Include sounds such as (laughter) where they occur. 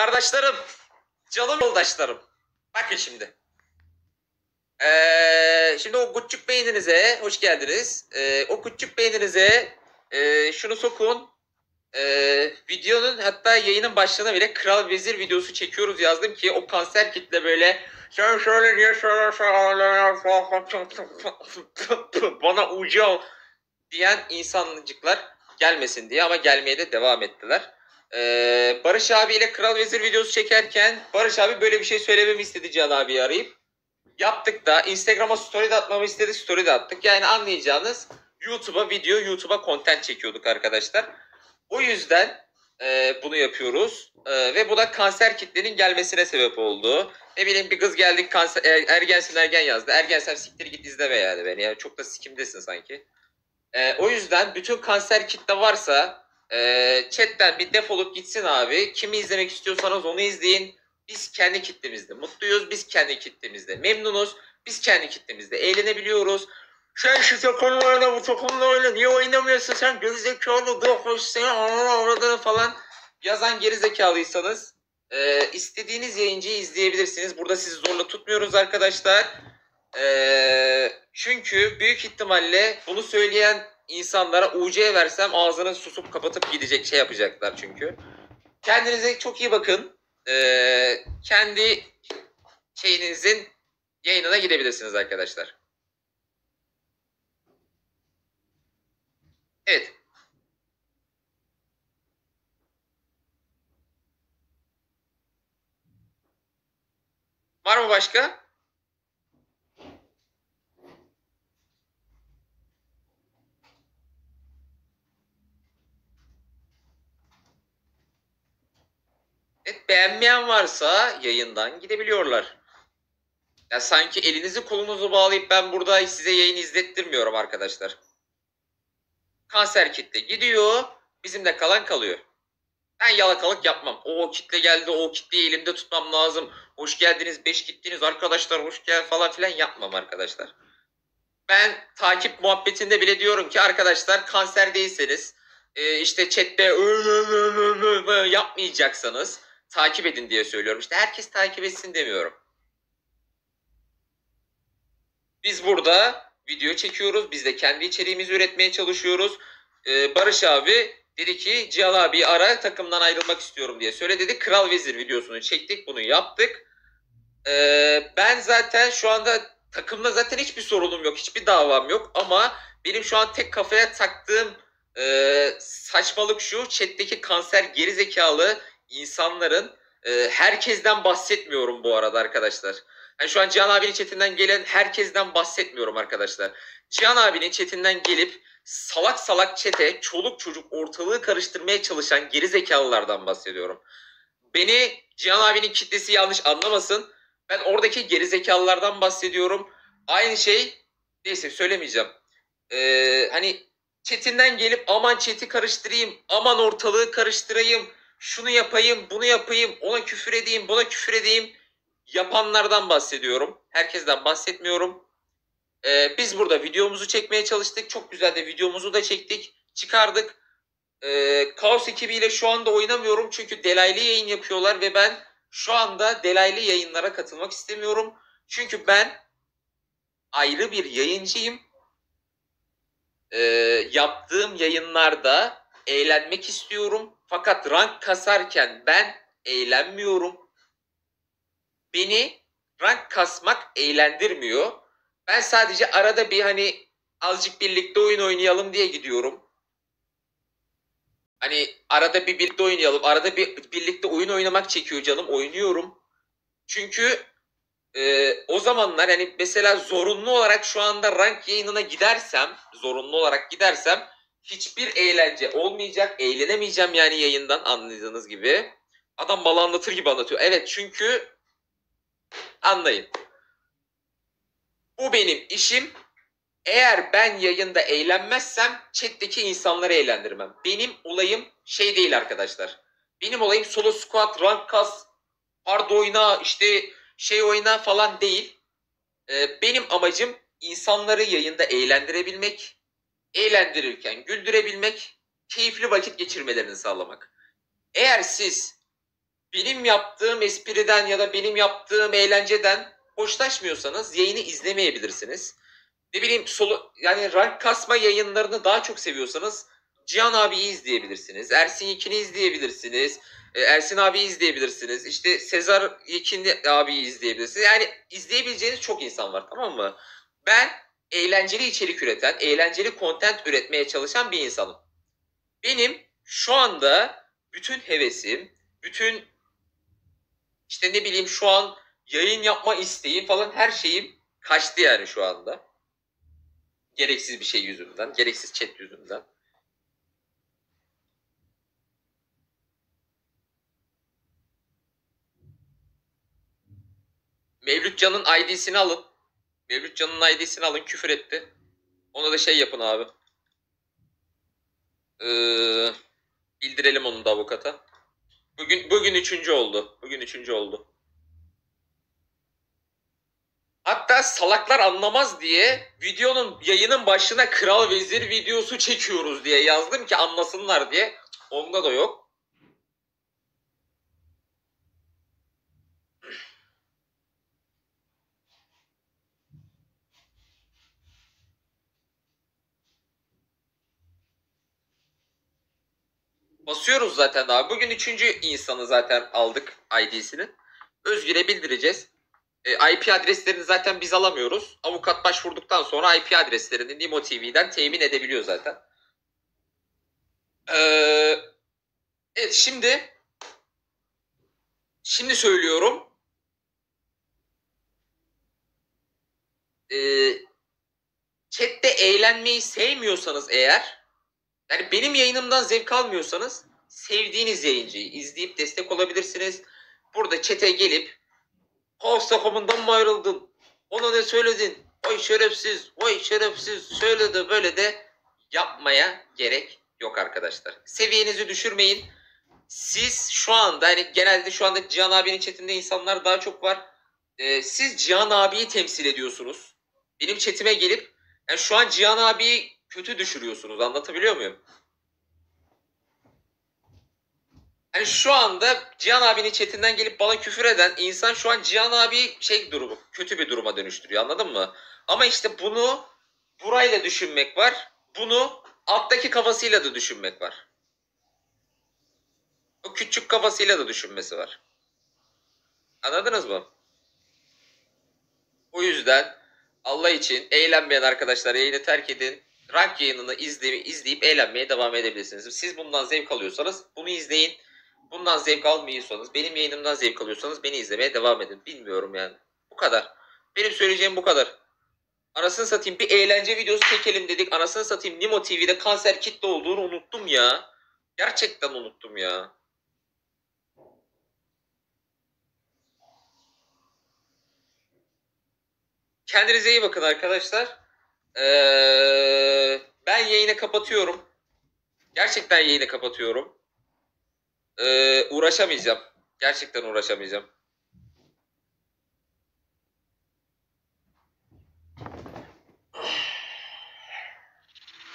Kardeşlerim, canım yoldaşlarım. Bakın şimdi. Ee, şimdi o küçük beyninize hoş geldiniz. Ee, o küçük beyninize e, şunu sokun. Ee, videonun hatta yayının başlığına bile Kral Vezir videosu çekiyoruz yazdım ki o kanser kitle böyle sen şöyle niye şöyle (laughs) bana ucu diyen insancıklar gelmesin diye ama gelmeye de devam ettiler. Ee, Barış abiyle Kral Vezir videosu çekerken Barış abi böyle bir şey söylememi istedi Can abi arayıp. Yaptık da Instagram'a story de atmamı istedi story de attık. Yani anlayacağınız YouTube'a video, YouTube'a content çekiyorduk arkadaşlar. O yüzden e, bunu yapıyoruz. E, ve bu da kanser kitlenin gelmesine sebep oldu. Ne bileyim bir kız geldik kanser, er, ergensin ergen yazdı. Ergensem siktir git izleme yani beni. Yani çok da sikimdesin sanki. E, o yüzden bütün kanser kitle varsa e, chatten bir defolup gitsin abi. Kimi izlemek istiyorsanız onu izleyin. Biz kendi kitlemizde mutluyuz. Biz kendi kitlemizde memnunuz. Biz kendi kitlemizde eğlenebiliyoruz. Sen şu takımla oyna bu takımla oyna. Niye oynamıyorsun sen gerizekalı hoş seni anana avradını falan yazan gerizekalıysanız e, istediğiniz yayıncıyı izleyebilirsiniz. Burada sizi zorla tutmuyoruz arkadaşlar. E, çünkü büyük ihtimalle bunu söyleyen insanlara UC versem ağzını susup kapatıp gidecek şey yapacaklar çünkü. Kendinize çok iyi bakın. E, kendi şeyinizin yayınına gidebilirsiniz arkadaşlar. Evet. Var mı başka? Beğenmeyen varsa yayından gidebiliyorlar. Ya sanki elinizi kolunuzu bağlayıp ben burada size yayın izlettirmiyorum arkadaşlar. Kanser kitle gidiyor, bizimde kalan kalıyor. Ben yalakalık yapmam. O kitle geldi, o kitleyi elimde tutmam lazım. Hoş geldiniz, beş gittiniz arkadaşlar, hoş gel falan filan yapmam arkadaşlar. Ben takip muhabbetinde bile diyorum ki arkadaşlar kanser değilseniz e, işte chatte yapmayacaksanız takip edin diye söylüyorum. İşte herkes takip etsin demiyorum. Biz burada video çekiyoruz. Biz de kendi içeriğimizi üretmeye çalışıyoruz. Ee, Barış abi dedi ki Cihan abi ara takımdan ayrılmak istiyorum diye söyle dedi. Kral Vezir videosunu çektik. Bunu yaptık. Ee, ben zaten şu anda takımda zaten hiçbir sorunum yok. Hiçbir davam yok. Ama benim şu an tek kafaya taktığım e, saçmalık şu. Chat'teki kanser gerizekalı insanların e, herkesten bahsetmiyorum bu arada arkadaşlar. Yani şu an Cihan abinin chatinden gelen herkesten bahsetmiyorum arkadaşlar. Cihan abinin chatinden gelip salak salak çete, çoluk çocuk ortalığı karıştırmaya çalışan geri zekalılardan bahsediyorum. Beni Cihan abinin kitlesi yanlış anlamasın. Ben oradaki geri zekalılardan bahsediyorum. Aynı şey neyse söylemeyeceğim. Ee, hani chatinden gelip aman chat'i karıştırayım, aman ortalığı karıştırayım, şunu yapayım, bunu yapayım, ona küfür edeyim, buna küfür edeyim yapanlardan bahsediyorum. Herkesten bahsetmiyorum. Ee, biz burada videomuzu çekmeye çalıştık. Çok güzel de videomuzu da çektik. Çıkardık. Ee, Kaos ekibiyle şu anda oynamıyorum. Çünkü delaylı yayın yapıyorlar ve ben şu anda delaylı yayınlara katılmak istemiyorum. Çünkü ben ayrı bir yayıncıyım. Ee, yaptığım yayınlarda eğlenmek istiyorum. Fakat rank kasarken ben eğlenmiyorum beni rank kasmak eğlendirmiyor. Ben sadece arada bir hani azıcık birlikte oyun oynayalım diye gidiyorum. Hani arada bir birlikte oynayalım. Arada bir birlikte oyun oynamak çekiyor canım. Oynuyorum. Çünkü e, o zamanlar hani mesela zorunlu olarak şu anda rank yayınına gidersem, zorunlu olarak gidersem hiçbir eğlence olmayacak. Eğlenemeyeceğim yani yayından anladığınız gibi. Adam bana anlatır gibi anlatıyor. Evet çünkü Anlayın. Bu benim işim. Eğer ben yayında eğlenmezsem chat'teki insanları eğlendirmem. Benim olayım şey değil arkadaşlar. Benim olayım solo squad, rank kas, hard oyna, işte şey oyna falan değil. Ee, benim amacım insanları yayında eğlendirebilmek, eğlendirirken güldürebilmek, keyifli vakit geçirmelerini sağlamak. Eğer siz benim yaptığım espriden ya da benim yaptığım eğlenceden hoşlaşmıyorsanız yayını izlemeyebilirsiniz. Ne bileyim solo yani rank kasma yayınlarını daha çok seviyorsanız Cihan abiyi izleyebilirsiniz. Ersin Yekin'i izleyebilirsiniz. E, Ersin abiyi izleyebilirsiniz. İşte Sezar Yekin abiyi izleyebilirsiniz. Yani izleyebileceğiniz çok insan var tamam mı? Ben eğlenceli içerik üreten, eğlenceli content üretmeye çalışan bir insanım. Benim şu anda bütün hevesim, bütün işte ne bileyim şu an yayın yapma isteğim falan her şeyim kaçtı yani şu anda. Gereksiz bir şey yüzünden, gereksiz chat yüzünden. Mevlüt Can'ın ID'sini alın. Mevlüt Can'ın ID'sini alın küfür etti. Ona da şey yapın abi. Ee, bildirelim onu da avukata. Bugün bugün üçüncü oldu. Bugün üçüncü oldu. Hatta salaklar anlamaz diye videonun yayının başına kral vezir videosu çekiyoruz diye yazdım ki anlasınlar diye. Onda da yok. Basıyoruz zaten abi. Bugün üçüncü insanı zaten aldık ID'sini. Özgür'e bildireceğiz. E, IP adreslerini zaten biz alamıyoruz. Avukat başvurduktan sonra IP adreslerini Nimo TV'den temin edebiliyor zaten. Ee, evet şimdi şimdi söylüyorum. Ee, chatte eğlenmeyi sevmiyorsanız eğer yani benim yayınımdan zevk almıyorsanız sevdiğiniz yayıncıyı izleyip destek olabilirsiniz. Burada çete gelip House takımından mı ayrıldın? Ona ne söyledin? Vay şerefsiz, vay şerefsiz şöyle de böyle de yapmaya gerek yok arkadaşlar. Seviyenizi düşürmeyin. Siz şu anda hani genelde şu anda Cihan abinin chatinde insanlar daha çok var. Ee, siz Cihan abiyi temsil ediyorsunuz. Benim chatime gelip yani şu an Cihan abiyi kötü düşürüyorsunuz. Anlatabiliyor muyum? Hani şu anda Cihan abinin chatinden gelip bana küfür eden insan şu an Cihan abi şey durumu, kötü bir duruma dönüştürüyor anladın mı? Ama işte bunu burayla düşünmek var. Bunu alttaki kafasıyla da düşünmek var. O küçük kafasıyla da düşünmesi var. Anladınız mı? O yüzden Allah için eğlenmeyen arkadaşlar yayını terk edin. Rank yayınını izleyip, izleyip eğlenmeye devam edebilirsiniz. Siz bundan zevk alıyorsanız bunu izleyin. Bundan zevk almıyorsanız, benim yayınımdan zevk alıyorsanız beni izlemeye devam edin. Bilmiyorum yani. Bu kadar. Benim söyleyeceğim bu kadar. Anasını satayım bir eğlence videosu çekelim dedik. Anasını satayım Nimo TV'de kanser kitle olduğunu unuttum ya. Gerçekten unuttum ya. Kendinize iyi bakın arkadaşlar. Ee, ben yayını kapatıyorum. Gerçekten yayını kapatıyorum. Ee, uğraşamayacağım. Gerçekten uğraşamayacağım.